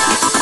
あ!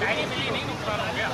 Diary मिली नहीं नुकसान हो। गया